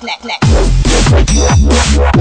clack, clack, clack.